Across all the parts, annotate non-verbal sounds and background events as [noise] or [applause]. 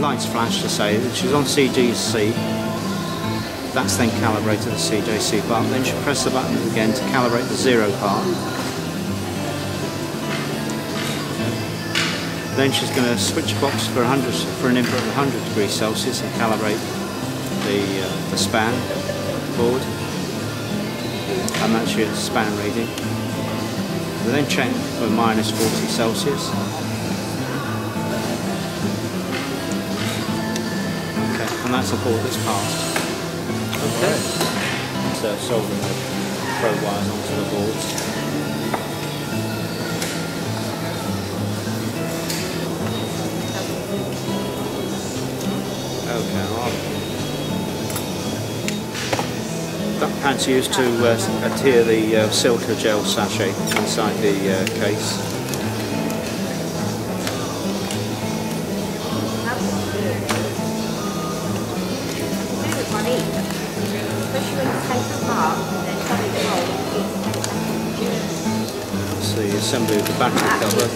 lights flash to say that she's on CJC. That's then calibrated the CJC button. Then she press the button again to calibrate the zero part. Then she's going to switch box for 100 for an input of 100 degrees Celsius and calibrate the, uh, the span board. And that's your span reading. We then check for minus 40 Celsius. And that's the board that's passed. Okay. So soldering the probe wires onto the boards. Okay, well, that pad's used to uh, adhere the uh, silica gel sachet inside the uh, case. The assembly of the battery cover.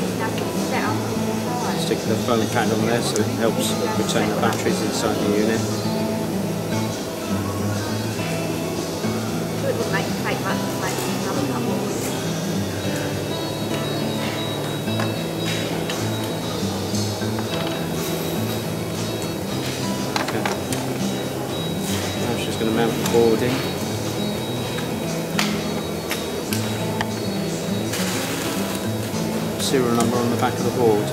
Stick the foam pad on there so it helps retain the batteries inside the unit. Okay. Now she's going to mount the boarding. Serial number on the back of the board.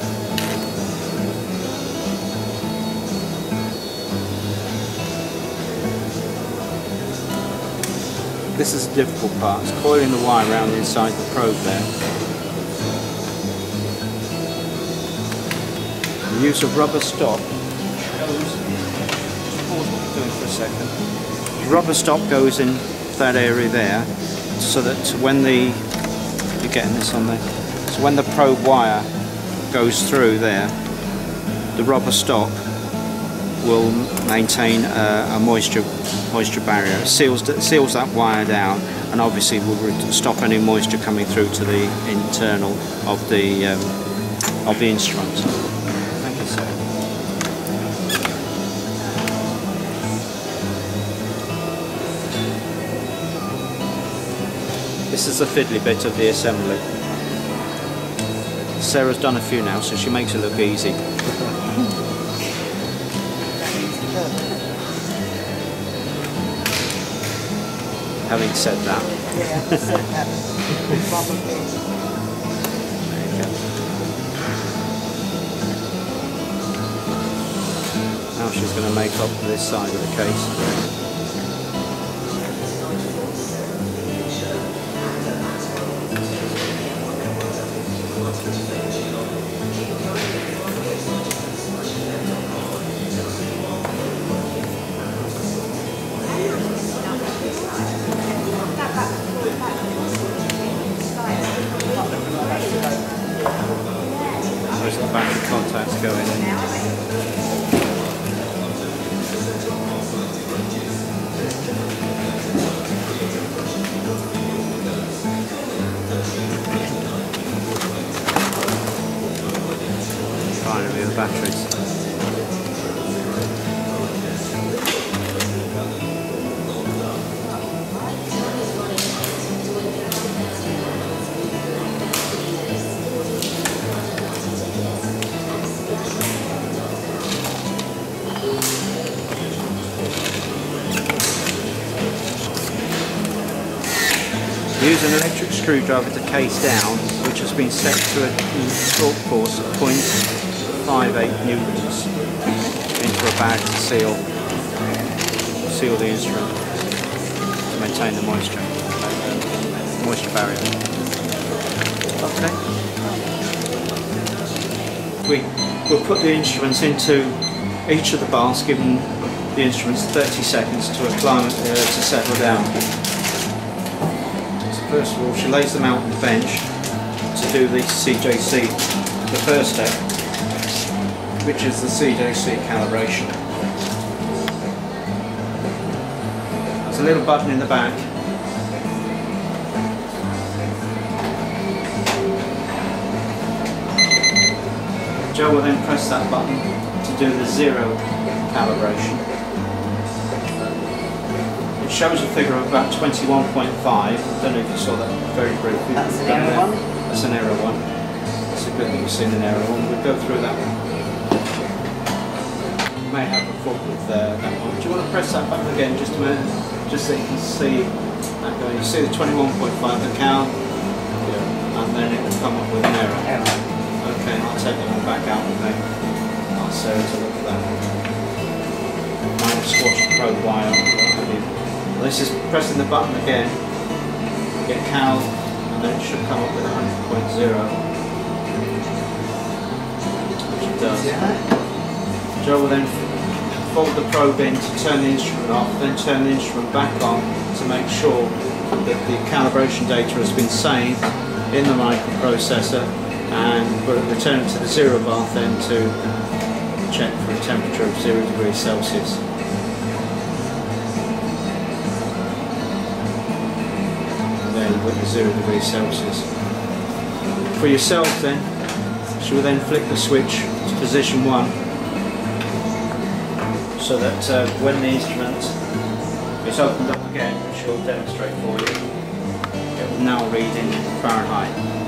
This is the difficult part, it's coiling the wire around inside the probe there. The use of rubber stop goes, doing for a second. Rubber stop goes in that area there so that when the, you're getting this on there, so when the probe wire goes through there, the rubber stop will maintain a, a moisture moisture barrier. It seals seals that wire down, and obviously will stop any moisture coming through to the internal of the um, of the instrument. Thank you, sir. This is the fiddly bit of the assembly. Sarah's done a few now, so she makes it look easy. Having said that. [laughs] Now she's going to make up this side of the case. The battery contacts going in. Finally, the batteries. Use an electric screwdriver to case down, which has been set to a torque force of 0.58 newtons into a bag to seal seal the instrument to maintain the moisture moisture barrier. Okay. We will put the instruments into each of the baths, giving the instruments 30 seconds to acclimate uh, to settle down. First of all, she lays them out on the bench to do the CJC, the first step, which is the CJC calibration. There's a little button in the back. Joe will then press that button to do the zero calibration. It shows a figure of about 21.5. I don't know if you saw that very briefly. That's an error there. one? That's an error one. It's a good that you've seen an error one. We'll go through that one. You may have a fault with uh, that one. Do you want to press that button again just a minute? Just so you can see that going. You see the 21.5 account, Yeah. and then it will come up with an error. Error. Okay, I'll take that one back out with me. Ask Sarah to look at that one. Squashed the probe wire. What have you. Well, This is pressing the button again. Get Cal, and then it should come up with 100.0. Which it does. Joe will then fold the probe in to turn the instrument off, then turn the instrument back on to make sure that the calibration data has been saved in the microprocessor and we'll return it to the zero bath then to check for a temperature of zero degrees Celsius. The zero degrees Celsius. For yourself then, she will then flick the switch to position one so that uh, when the instrument is opened up again, which will demonstrate for you, it will now read in Fahrenheit.